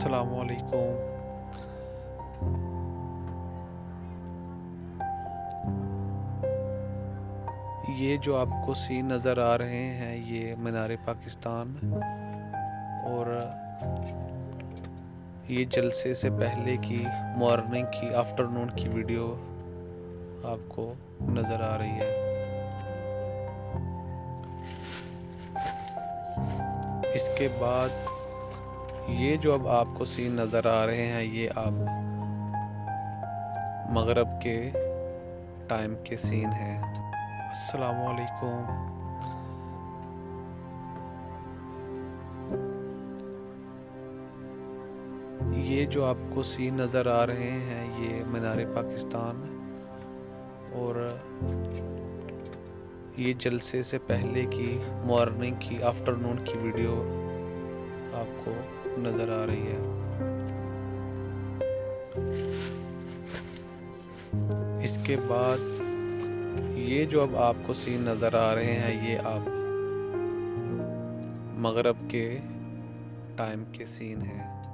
السلام علیکم۔ یہ جو آپ کو سین نظر آ رہے ہیں، یہ مینار پاکستان۔ اور یہ جلسے سے پہلے کی مارننگ کی آفٹرنون کی ویڈیو آپ کو نظر آ رہی ہے۔ اس کے بعد یہ جو اب آپ کو سین نظر آ رہے ہیں، یہ آپ مغرب کے ٹائم کے سین ہیں۔ السلام علیکم۔ یہ جو آپ کو سین نظر آ رہے ہیں، یہ مینار پاکستان اور یہ جلسے سے پہلے کی مارننگ کی آفٹرنون کی ویڈیو آپ کو نظر آ رہی ہے۔ اس کے بعد یہ جو اب آپ کو سین نظر آ رہے ہیں، یہ آپ مغرب کے ٹائم کے سین ہیں۔